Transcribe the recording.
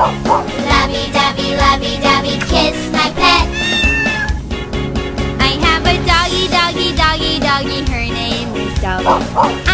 Lovey dovey, lovey dovey, kiss my pet. I have a doggy, doggy, doggy, doggy. Her name is Doggy.